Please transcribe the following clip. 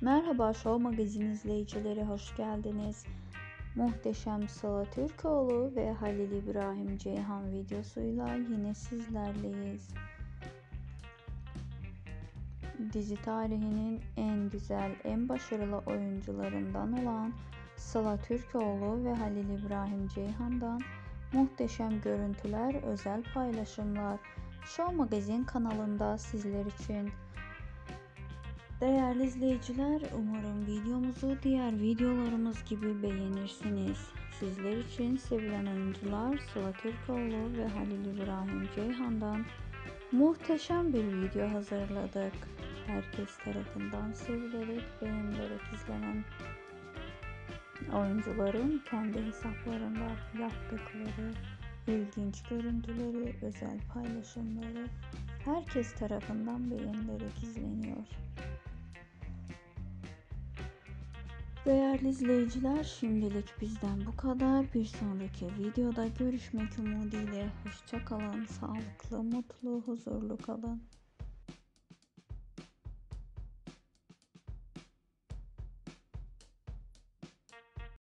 Merhaba Show Magazin izleyicileri hoş geldiniz. Muhteşem Sıla Türkoğlu ve Halil İbrahim Ceyhan videosuyla yine sizlerleyiz. Dizi tarihinin en güzel, en başarılı oyuncularından olan Sıla Türkoğlu ve Halil İbrahim Ceyhan'dan muhteşem görüntüler, özel paylaşımlar Show Magazin kanalında sizler için. Değerli izleyiciler, umarım videomuzu diğer videolarımız gibi beğenirsiniz. Sizler için sevilen oyuncular Sıla Türkoğlu ve Halil İbrahim Ceyhan'dan muhteşem bir video hazırladık. Herkes tarafından sevilerek, beğenilerek izlenen oyuncuların kendi hesaplarında yaptıkları ilginç görüntüleri, özel paylaşımları herkes tarafından beğenilerek izleniyor. Değerli izleyiciler şimdilik bizden bu kadar. Bir sonraki videoda görüşmek umuduyla hoşça kalın, sağlıklı, mutlu, huzurlu kalın.